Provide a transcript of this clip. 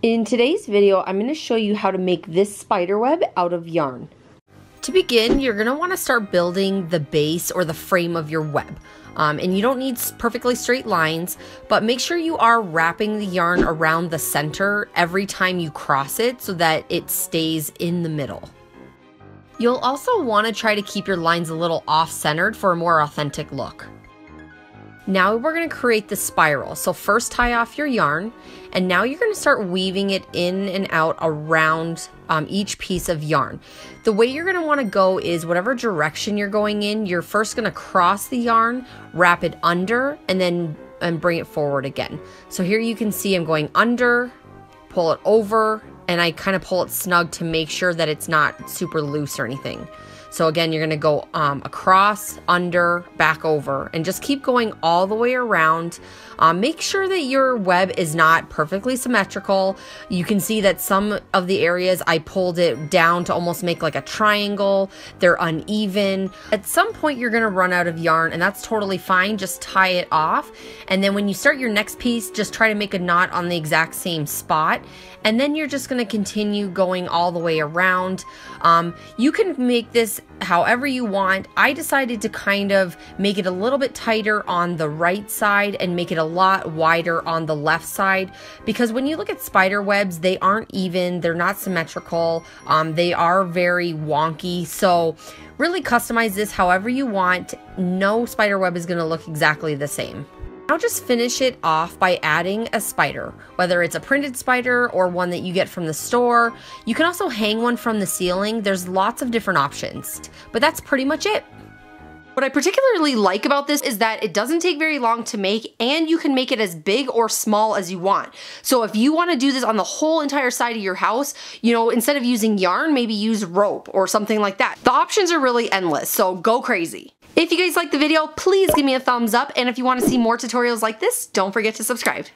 In today's video, I'm going to show you how to make this spider web out of yarn. To begin, you're going to want to start building the base or the frame of your web. Um, and you don't need perfectly straight lines, but make sure you are wrapping the yarn around the center every time you cross it so that it stays in the middle. You'll also want to try to keep your lines a little off-centered for a more authentic look. Now we're going to create the spiral. So first tie off your yarn and now you're going to start weaving it in and out around um, each piece of yarn. The way you're going to want to go is whatever direction you're going in, you're first going to cross the yarn, wrap it under, and then and bring it forward again. So here you can see I'm going under, pull it over, and I kind of pull it snug to make sure that it's not super loose or anything. So again, you're gonna go um, across, under, back over, and just keep going all the way around. Um, make sure that your web is not perfectly symmetrical. You can see that some of the areas I pulled it down to almost make like a triangle. They're uneven. At some point, you're gonna run out of yarn, and that's totally fine. Just tie it off. And then when you start your next piece, just try to make a knot on the exact same spot. And then you're just gonna continue going all the way around. Um, you can make this however you want. I decided to kind of make it a little bit tighter on the right side and make it a lot wider on the left side because when you look at spider webs, they aren't even, they're not symmetrical, um, they are very wonky. So really customize this however you want. No spider web is going to look exactly the same. Now just finish it off by adding a spider, whether it's a printed spider or one that you get from the store. You can also hang one from the ceiling. There's lots of different options, but that's pretty much it. What I particularly like about this is that it doesn't take very long to make and you can make it as big or small as you want. So if you want to do this on the whole entire side of your house, you know, instead of using yarn, maybe use rope or something like that. The options are really endless, so go crazy. If you guys liked the video, please give me a thumbs up. And if you want to see more tutorials like this, don't forget to subscribe.